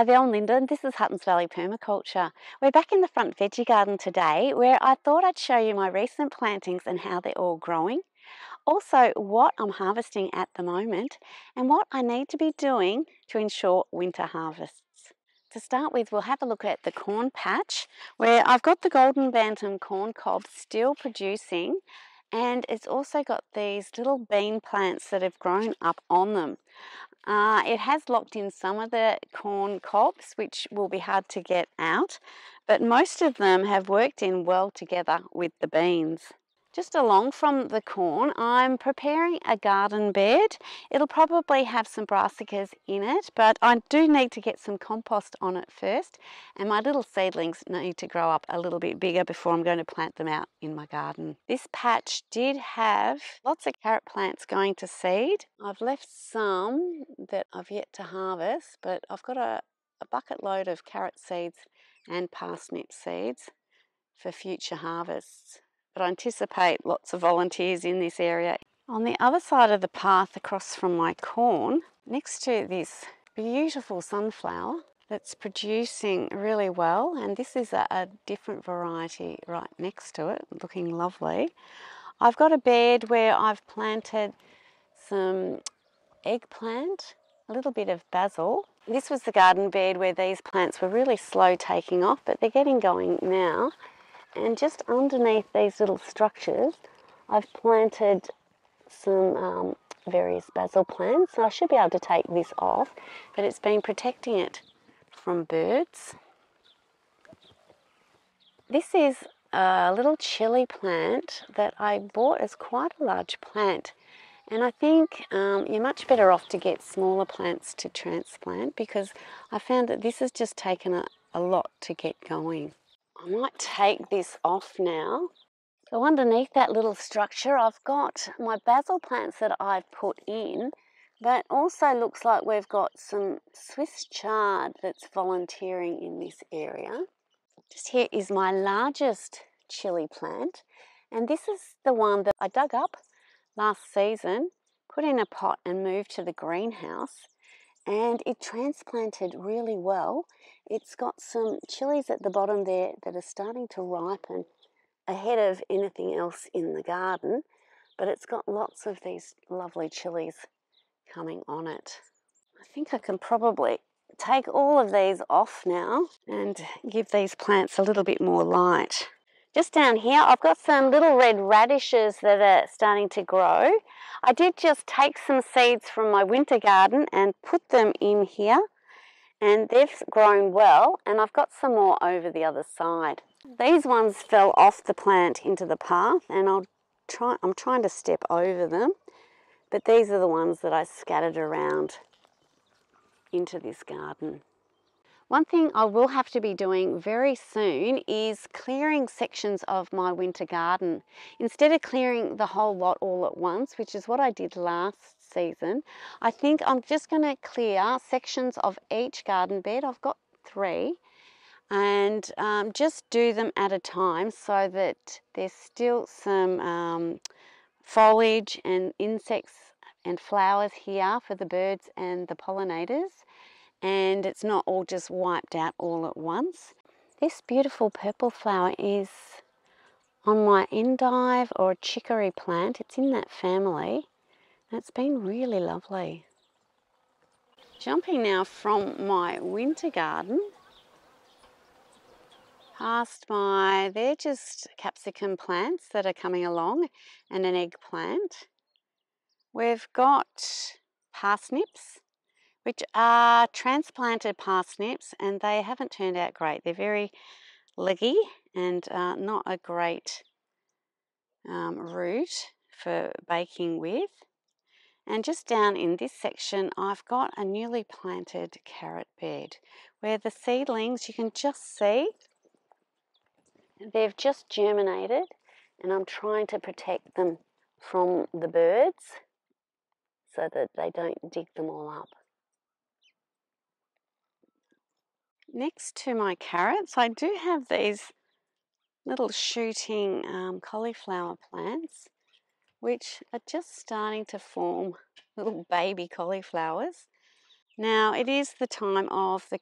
I'm Linda and this is Huttons Valley Permaculture. We're back in the front veggie garden today where I thought I'd show you my recent plantings and how they're all growing. Also, what I'm harvesting at the moment and what I need to be doing to ensure winter harvests. To start with, we'll have a look at the corn patch where I've got the golden bantam corn cob still producing and it's also got these little bean plants that have grown up on them. Uh, it has locked in some of the corn cobs, which will be hard to get out, but most of them have worked in well together with the beans. Just along from the corn, I'm preparing a garden bed. It'll probably have some brassicas in it, but I do need to get some compost on it first. And my little seedlings need to grow up a little bit bigger before I'm going to plant them out in my garden. This patch did have lots of carrot plants going to seed. I've left some that I've yet to harvest, but I've got a, a bucket load of carrot seeds and parsnip seeds for future harvests but I anticipate lots of volunteers in this area. On the other side of the path across from my corn, next to this beautiful sunflower that's producing really well, and this is a, a different variety right next to it, looking lovely. I've got a bed where I've planted some eggplant, a little bit of basil. This was the garden bed where these plants were really slow taking off, but they're getting going now. And just underneath these little structures, I've planted some um, various basil plants. I should be able to take this off, but it's been protecting it from birds. This is a little chili plant that I bought as quite a large plant. And I think um, you're much better off to get smaller plants to transplant because I found that this has just taken a, a lot to get going. I might take this off now. So underneath that little structure, I've got my basil plants that I've put in, but also looks like we've got some Swiss chard that's volunteering in this area. Just here is my largest chili plant, and this is the one that I dug up last season, put in a pot and moved to the greenhouse and it transplanted really well. It's got some chilies at the bottom there that are starting to ripen ahead of anything else in the garden, but it's got lots of these lovely chilies coming on it. I think I can probably take all of these off now and give these plants a little bit more light. Just down here, I've got some little red radishes that are starting to grow. I did just take some seeds from my winter garden and put them in here and they've grown well and I've got some more over the other side. These ones fell off the plant into the path and I'll try, I'm trying to step over them but these are the ones that I scattered around into this garden. One thing I will have to be doing very soon is clearing sections of my winter garden. Instead of clearing the whole lot all at once, which is what I did last season, I think I'm just going to clear sections of each garden bed. I've got three and um, just do them at a time so that there's still some um, foliage and insects and flowers here for the birds and the pollinators and it's not all just wiped out all at once. This beautiful purple flower is on my endive or chicory plant. It's in that family. It's been really lovely. Jumping now from my winter garden past my, they're just capsicum plants that are coming along and an eggplant. We've got parsnips which are transplanted parsnips and they haven't turned out great. They're very leggy and uh, not a great um, root for baking with. And just down in this section, I've got a newly planted carrot bed where the seedlings, you can just see, they've just germinated and I'm trying to protect them from the birds so that they don't dig them all up. Next to my carrots, I do have these little shooting um, cauliflower plants, which are just starting to form little baby cauliflowers. Now, it is the time of the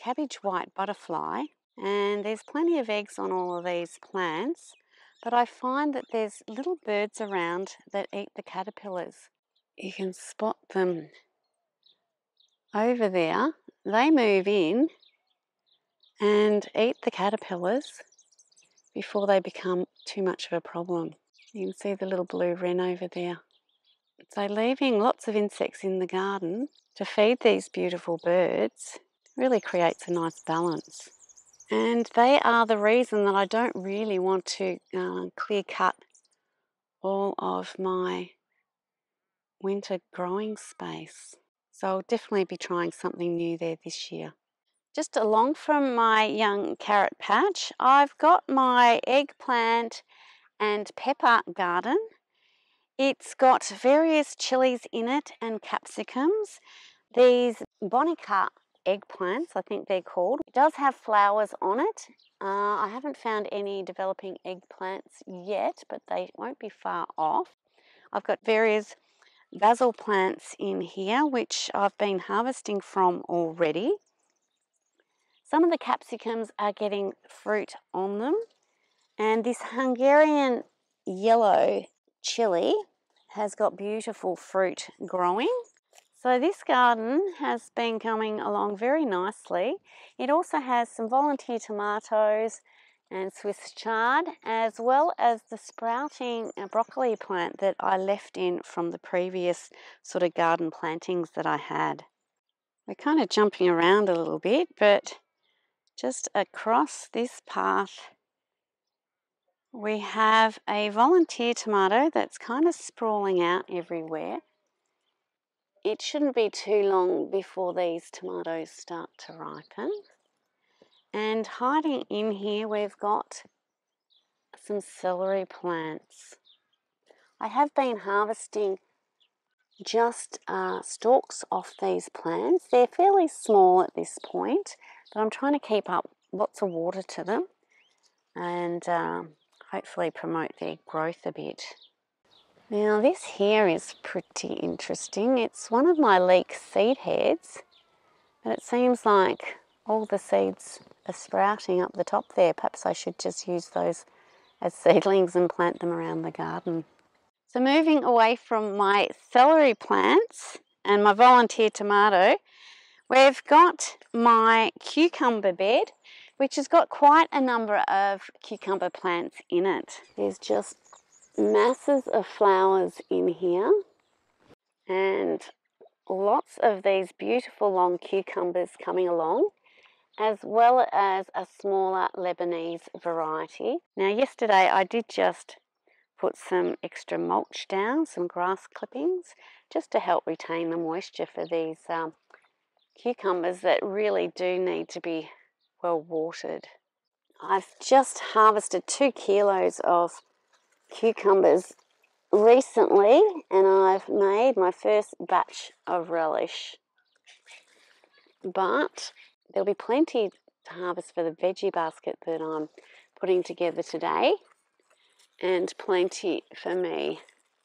cabbage white butterfly and there's plenty of eggs on all of these plants but I find that there's little birds around that eat the caterpillars. You can spot them over there. They move in and eat the caterpillars before they become too much of a problem. You can see the little blue wren over there. So leaving lots of insects in the garden to feed these beautiful birds really creates a nice balance. And they are the reason that I don't really want to uh, clear cut all of my winter growing space. So I'll definitely be trying something new there this year. Just along from my young carrot patch, I've got my eggplant and pepper garden. It's got various chilies in it and capsicums. These Bonica eggplants, I think they're called. It does have flowers on it. Uh, I haven't found any developing eggplants yet, but they won't be far off. I've got various basil plants in here, which I've been harvesting from already. Some of the capsicums are getting fruit on them. And this Hungarian yellow chili has got beautiful fruit growing. So this garden has been coming along very nicely. It also has some volunteer tomatoes and Swiss chard, as well as the sprouting uh, broccoli plant that I left in from the previous sort of garden plantings that I had. We're kind of jumping around a little bit, but just across this path we have a volunteer tomato that's kind of sprawling out everywhere. It shouldn't be too long before these tomatoes start to ripen. And hiding in here we've got some celery plants. I have been harvesting just uh, stalks off these plants. They're fairly small at this point, but I'm trying to keep up lots of water to them and um, hopefully promote their growth a bit. Now this here is pretty interesting. It's one of my leek seed heads, but it seems like all the seeds are sprouting up the top there. Perhaps I should just use those as seedlings and plant them around the garden. So moving away from my celery plants and my volunteer tomato, we've got my cucumber bed, which has got quite a number of cucumber plants in it. There's just masses of flowers in here and lots of these beautiful long cucumbers coming along as well as a smaller Lebanese variety. Now yesterday I did just put some extra mulch down, some grass clippings, just to help retain the moisture for these um, cucumbers that really do need to be well watered. I've just harvested two kilos of cucumbers recently and I've made my first batch of relish. But there'll be plenty to harvest for the veggie basket that I'm putting together today and plenty for me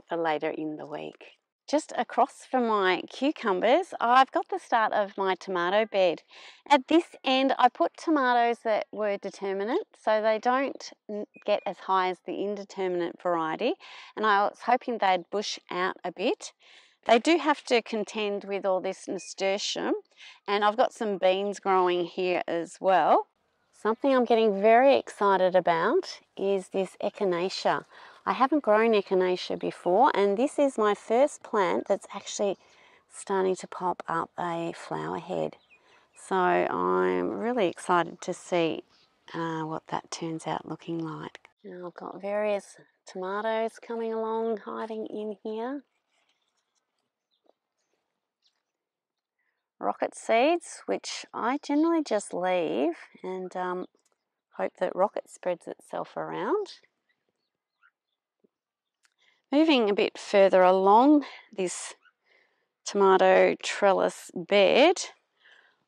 for later in the week. Just across from my cucumbers, I've got the start of my tomato bed. At this end, I put tomatoes that were determinate, so they don't get as high as the indeterminate variety, and I was hoping they'd bush out a bit. They do have to contend with all this nasturtium, and I've got some beans growing here as well. Something I'm getting very excited about is this echinacea. I haven't grown echinacea before and this is my first plant that's actually starting to pop up a flower head. So I'm really excited to see uh, what that turns out looking like. Now I've got various tomatoes coming along hiding in here. rocket seeds, which I generally just leave and um, hope that rocket spreads itself around. Moving a bit further along this tomato trellis bed,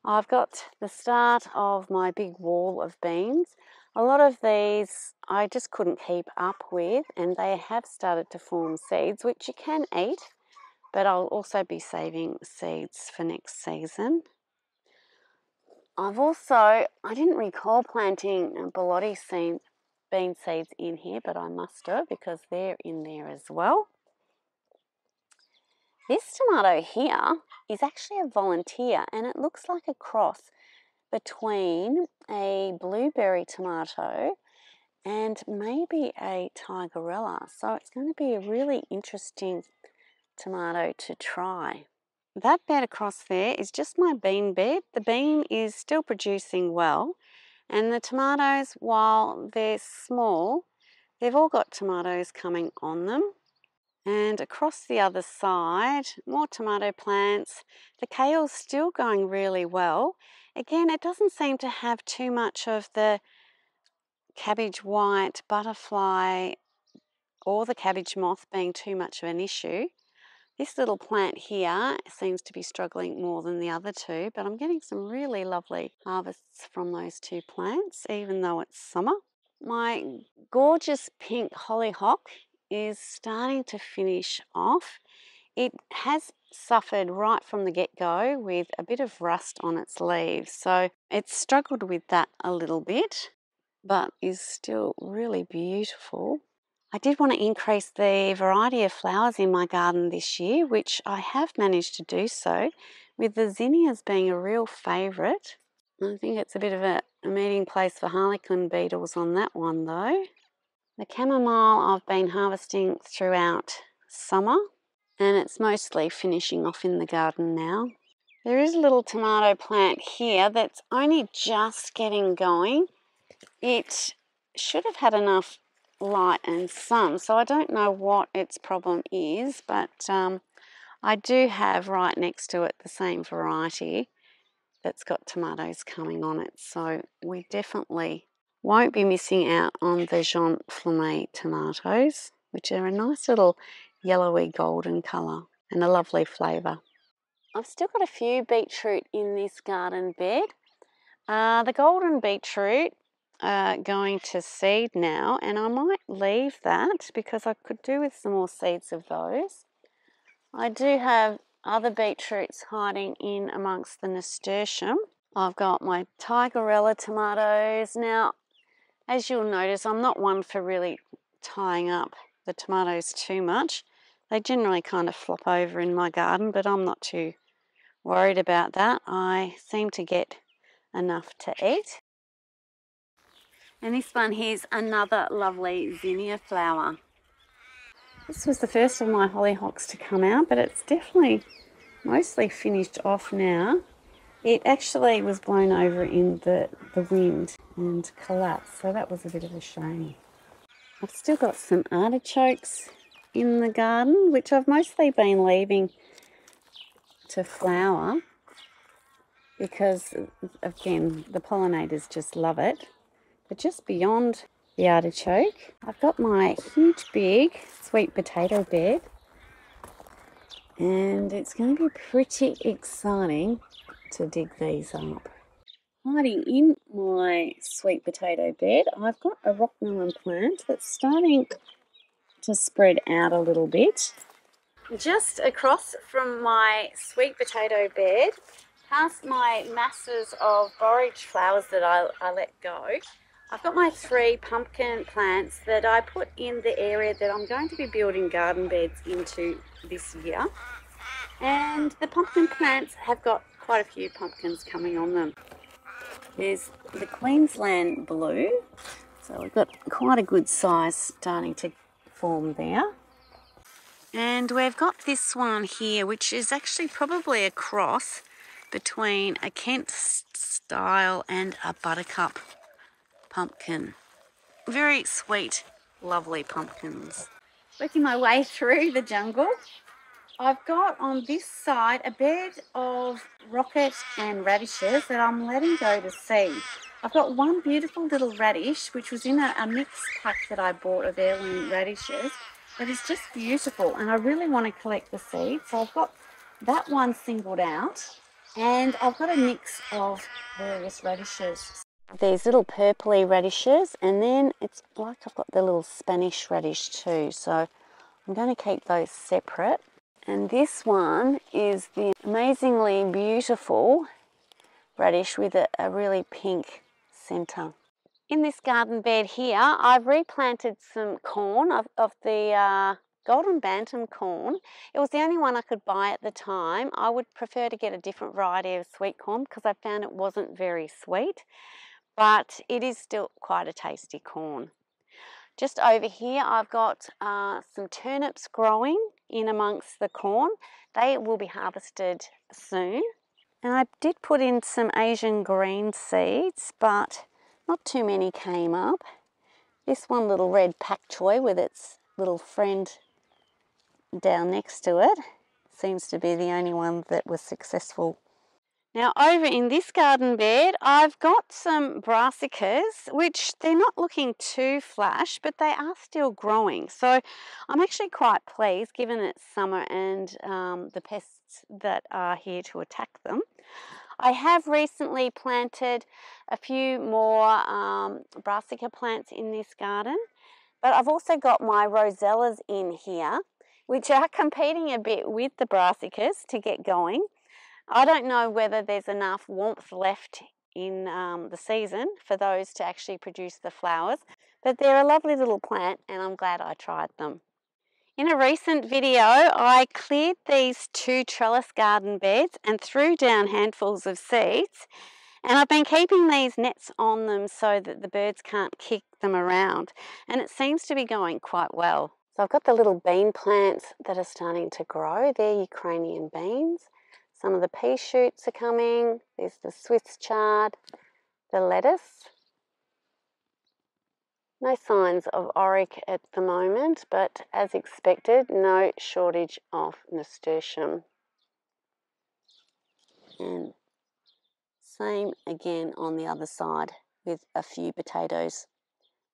I've got the start of my big wall of beans. A lot of these I just couldn't keep up with and they have started to form seeds which you can eat but I'll also be saving seeds for next season. I've also, I didn't recall planting Borlotti seed, bean seeds in here, but I must have because they're in there as well. This tomato here is actually a volunteer and it looks like a cross between a blueberry tomato and maybe a tigerella. So it's going to be a really interesting tomato to try. That bed across there is just my bean bed. The bean is still producing well and the tomatoes, while they're small, they've all got tomatoes coming on them. And across the other side, more tomato plants. The kale's still going really well. Again, it doesn't seem to have too much of the cabbage white, butterfly, or the cabbage moth being too much of an issue. This little plant here seems to be struggling more than the other two, but I'm getting some really lovely harvests from those two plants, even though it's summer. My gorgeous pink hollyhock is starting to finish off. It has suffered right from the get-go with a bit of rust on its leaves, so it's struggled with that a little bit, but is still really beautiful. I did want to increase the variety of flowers in my garden this year, which I have managed to do so, with the zinnias being a real favourite. I think it's a bit of a, a meeting place for harlequin beetles on that one though. The chamomile I've been harvesting throughout summer and it's mostly finishing off in the garden now. There is a little tomato plant here that's only just getting going. It should have had enough light and sun. So I don't know what its problem is, but um, I do have right next to it the same variety that's got tomatoes coming on it. So we definitely won't be missing out on the Jaune Flamme tomatoes, which are a nice little yellowy golden colour and a lovely flavour. I've still got a few beetroot in this garden bed. Uh, the golden beetroot uh, going to seed now and I might leave that because I could do with some more seeds of those. I do have other beetroots hiding in amongst the nasturtium. I've got my tigerella tomatoes. Now, as you'll notice, I'm not one for really tying up the tomatoes too much. They generally kind of flop over in my garden, but I'm not too worried about that. I seem to get enough to eat. And this one here's another lovely zinnia flower. This was the first of my hollyhocks to come out, but it's definitely mostly finished off now. It actually was blown over in the, the wind and collapsed, so that was a bit of a shame. I've still got some artichokes in the garden, which I've mostly been leaving to flower because, again, the pollinators just love it. But just beyond the artichoke, I've got my huge big sweet potato bed. And it's going to be pretty exciting to dig these up. Hiding in my sweet potato bed, I've got a rock melon plant that's starting to spread out a little bit. Just across from my sweet potato bed, past my masses of borage flowers that I, I let go, I've got my three pumpkin plants that I put in the area that I'm going to be building garden beds into this year. And the pumpkin plants have got quite a few pumpkins coming on them. There's the Queensland blue, so we've got quite a good size starting to form there. And we've got this one here, which is actually probably a cross between a Kent style and a buttercup pumpkin. Very sweet, lovely pumpkins. Working my way through the jungle. I've got on this side a bed of rocket and radishes that I'm letting go to seed. I've got one beautiful little radish which was in a, a mixed pack that I bought of heirloom radishes that is just beautiful and I really want to collect the seeds so I've got that one singled out and I've got a mix of various radishes these little purpley radishes and then it's like I've got the little Spanish radish too so I'm going to keep those separate and this one is the amazingly beautiful radish with a, a really pink centre. In this garden bed here, I've replanted some corn of, of the uh, golden bantam corn. It was the only one I could buy at the time. I would prefer to get a different variety of sweet corn because I found it wasn't very sweet, but it is still quite a tasty corn. Just over here, I've got uh, some turnips growing in amongst the corn. They will be harvested soon. And I did put in some Asian green seeds, but not too many came up. This one little red pak choi with its little friend down next to it seems to be the only one that was successful. Now over in this garden bed I've got some brassicas which they're not looking too flash but they are still growing so I'm actually quite pleased given it's summer and um, the pests that are here to attack them. I have recently planted a few more um, brassica plants in this garden, but I've also got my rosellas in here, which are competing a bit with the brassicas to get going. I don't know whether there's enough warmth left in um, the season for those to actually produce the flowers, but they're a lovely little plant and I'm glad I tried them. In a recent video, I cleared these two trellis garden beds and threw down handfuls of seeds. And I've been keeping these nets on them so that the birds can't kick them around. And it seems to be going quite well. So I've got the little bean plants that are starting to grow. They're Ukrainian beans. Some of the pea shoots are coming. There's the Swiss chard, the lettuce. No signs of orach at the moment, but as expected, no shortage of nasturtium. And same again on the other side with a few potatoes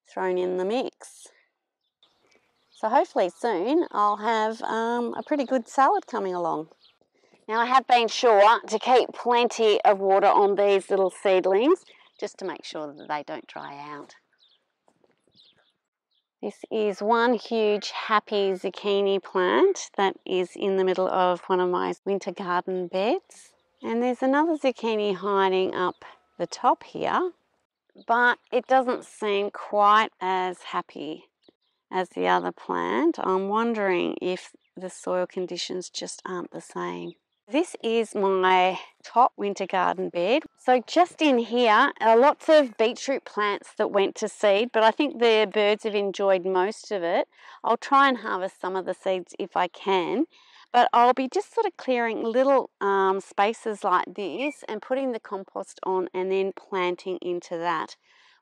thrown in the mix. So hopefully soon I'll have um, a pretty good salad coming along. Now I have been sure to keep plenty of water on these little seedlings just to make sure that they don't dry out. This is one huge happy zucchini plant that is in the middle of one of my winter garden beds. And there's another zucchini hiding up the top here, but it doesn't seem quite as happy as the other plant. I'm wondering if the soil conditions just aren't the same. This is my top winter garden bed. So just in here are lots of beetroot plants that went to seed, but I think the birds have enjoyed most of it. I'll try and harvest some of the seeds if I can, but I'll be just sort of clearing little um, spaces like this and putting the compost on and then planting into that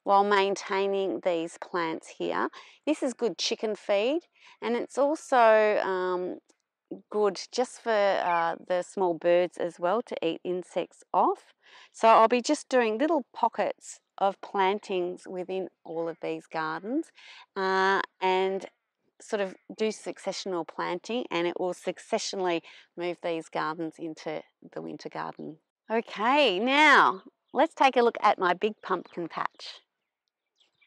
while maintaining these plants here. This is good chicken feed and it's also um, good just for uh, the small birds as well to eat insects off. So I'll be just doing little pockets of plantings within all of these gardens uh, and sort of do successional planting and it will successionally move these gardens into the winter garden. Okay, now let's take a look at my big pumpkin patch.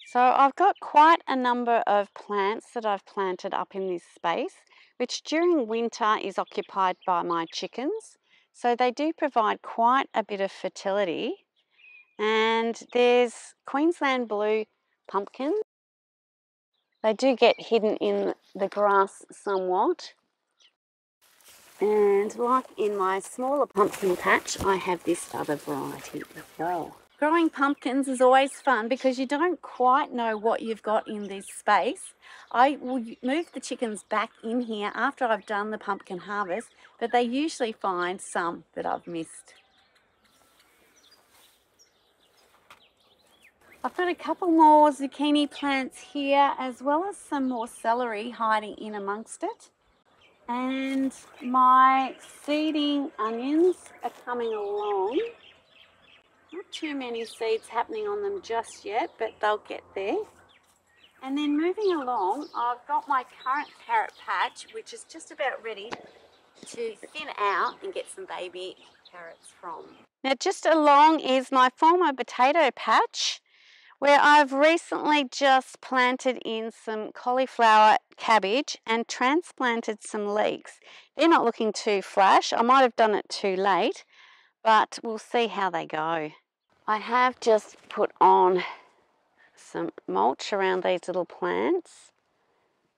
So I've got quite a number of plants that I've planted up in this space which during winter is occupied by my chickens. So they do provide quite a bit of fertility. And there's Queensland blue pumpkins. They do get hidden in the grass somewhat. And like in my smaller pumpkin patch, I have this other variety as well. Growing pumpkins is always fun because you don't quite know what you've got in this space. I will move the chickens back in here after I've done the pumpkin harvest, but they usually find some that I've missed. I've got a couple more zucchini plants here as well as some more celery hiding in amongst it. And my seeding onions are coming along. Not too many seeds happening on them just yet, but they'll get there. And then moving along, I've got my current carrot patch, which is just about ready to thin out and get some baby carrots from. Now just along is my former potato patch where I've recently just planted in some cauliflower cabbage and transplanted some leeks. They're not looking too flash. I might have done it too late, but we'll see how they go. I have just put on some mulch around these little plants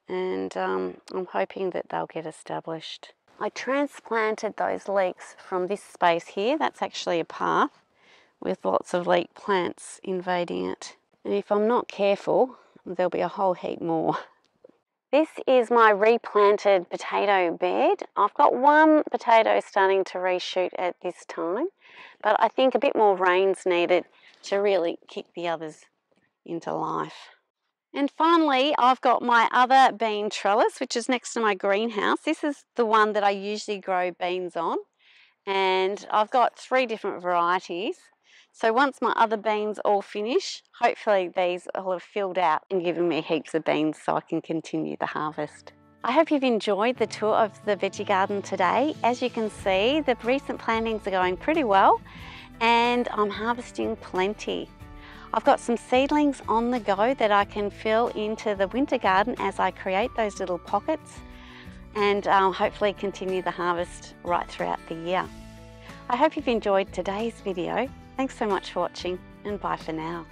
and um, I'm hoping that they'll get established. I transplanted those leeks from this space here. That's actually a path with lots of leek plants invading it. And if I'm not careful, there'll be a whole heap more. This is my replanted potato bed. I've got one potato starting to reshoot at this time, but I think a bit more rain's needed to really kick the others into life. And finally, I've got my other bean trellis, which is next to my greenhouse. This is the one that I usually grow beans on. And I've got three different varieties. So once my other beans all finish, hopefully these will have filled out and given me heaps of beans so I can continue the harvest. I hope you've enjoyed the tour of the veggie garden today. As you can see, the recent plantings are going pretty well and I'm harvesting plenty. I've got some seedlings on the go that I can fill into the winter garden as I create those little pockets and um, hopefully continue the harvest right throughout the year. I hope you've enjoyed today's video. Thanks so much for watching and bye for now.